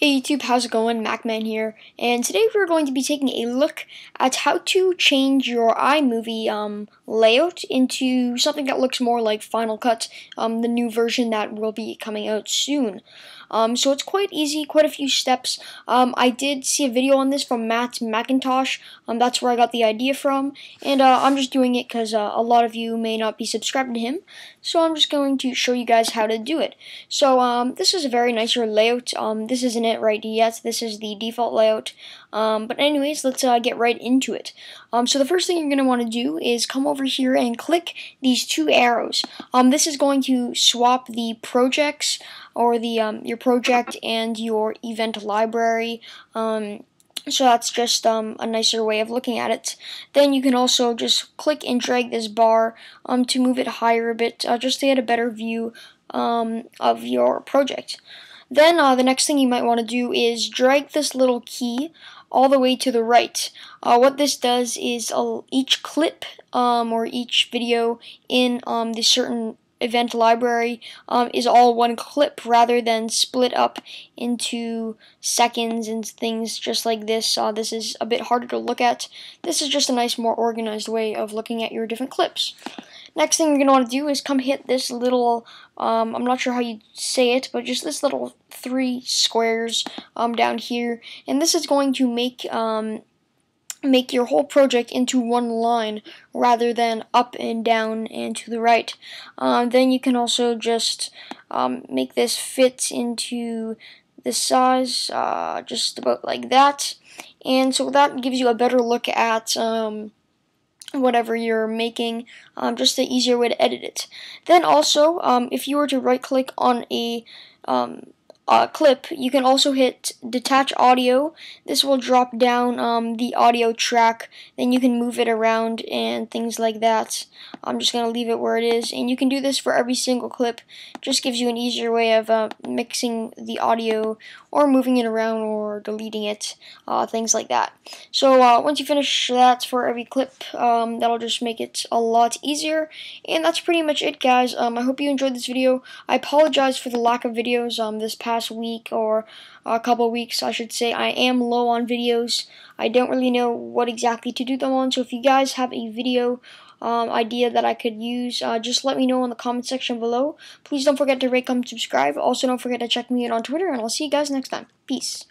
Hey YouTube, how's it going? MacMan here, and today we're going to be taking a look at how to change your iMovie um, layout into something that looks more like Final Cut, um, the new version that will be coming out soon. Um, so it's quite easy, quite a few steps. Um, I did see a video on this from Matt McIntosh. Um, that's where I got the idea from, and uh, I'm just doing it because uh, a lot of you may not be subscribed to him. So I'm just going to show you guys how to do it. So um, this is a very nicer layout. Um, this isn't it right yet. This is the default layout. Um, but anyways, let's uh, get right into it. So the first thing you're going to want to do is come over here and click these two arrows. This is going to swap the projects or the um, your project and your event library. Um, so that's just um, a nicer way of looking at it. Then you can also just click and drag this bar um, to move it higher a bit, uh, just to get a better view um, of your project. Then uh, the next thing you might want to do is drag this little key all the way to the right. Uh, what this does is uh, each clip um, or each video in um, the certain event library um, is all one clip rather than split up into seconds and things just like this. Uh, this is a bit harder to look at. This is just a nice, more organized way of looking at your different clips. Next thing you're going to want to do is come hit this little, um, I'm not sure how you say it, but just this little three squares um, down here. And this is going to make um, make your whole project into one line rather than up and down and to the right. Um, then you can also just um, make this fit into the size uh, just about like that. And so that gives you a better look at um, whatever you're making, um, just an easier way to edit it. Then also, um, if you were to right click on a um, uh, clip, you can also hit detach audio. This will drop down um, the audio track, then you can move it around and things like that. I'm just going to leave it where it is, and you can do this for every single clip. Just gives you an easier way of uh, mixing the audio or moving it around or deleting it, uh, things like that. So uh, once you finish that for every clip, um, that'll just make it a lot easier. And that's pretty much it, guys. Um, I hope you enjoyed this video. I apologize for the lack of videos um, this past past week or a couple weeks, I should say. I am low on videos. I don't really know what exactly to do them on, so if you guys have a video um, idea that I could use, uh, just let me know in the comment section below. Please don't forget to rate, comment, subscribe. Also, don't forget to check me out on Twitter, and I'll see you guys next time. Peace.